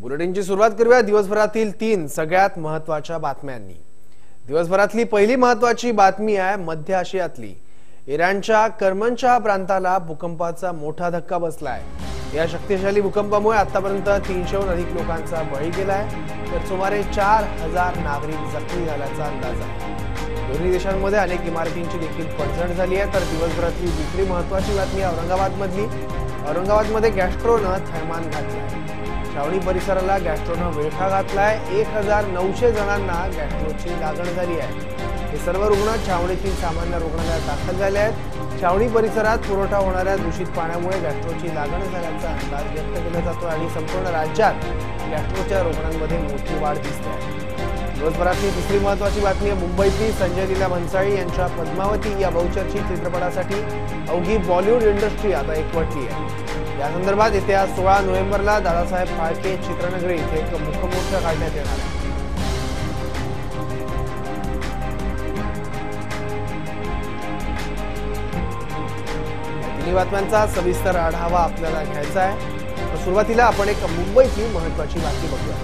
बुलेटिनची सुरुवात करूया दिवसभरातील तीन सगळ्यात महत्त्वाच्या बातम्यांनी. दिवसभरातली पहिली महत्वाची बातमी आहे मध्य आशियातली. इराणच्या करमनशाह प्रांताला भूकंपाचा मोठा धक्का बसलाय. या शक्तिशाली भूकंपामुळे आतापर्यंत तीनशेहून अधिक लोकांचा बळी गेलाय. तर सुमारे चार हजार नागरिक जखमी झाल्याचा अंदाज आहे. दोन्ही देशांमध्ये अनेक इमारतींची देखील पडझड झाली आहे. तर दिवसभरातली दुसरी महत्वाची बातमी औरंगाबादमधली. औरंगाबादमध्ये गॅस्ट्रोनं थैमान घातलाय. छावणी परिसराला गॅस्ट्रोनं विळखा घातलाय. एक हजार नऊशे जणांना गॅस्ट्रोची लागण झाली आहे. हे सर्व रुग्ण छावणीतील सामान्य रुग्णालयात दाखल झाले आहेत. छावणी परिसरात पुरवठा होणाऱ्या दूषित पाण्यामुळे गॅस्ट्रोची लागण झाल्याचा अंदाज व्यक्त केला जातो आणि संपूर्ण राज्यात गॅस्ट्रोच्या रुग्णांमध्ये मोठी वाढ दिसते. आहे दिवसभरातली दुसरी महत्वाची बातमी आहे मुंबईतली संजय लीला भन्साळी यांच्या पद्मावती या बहुचर्चित चित्रपटासाठी अवघी बॉलिवूड इंडस्ट्री आता एकवटली आहे. या संदर्भात येत्या सोळा नोव्हेंबरला दादासाहेब फाळके चित्रनगरी इथे एक मुखमोर्चा काढण्यात येणार आहे. बातम्यांचा सविस्तर आढावा आपल्याला घ्यायचा आहे. सुरुवातीला आपण एक मुंबईतली महत्वाची बातमी बघूया.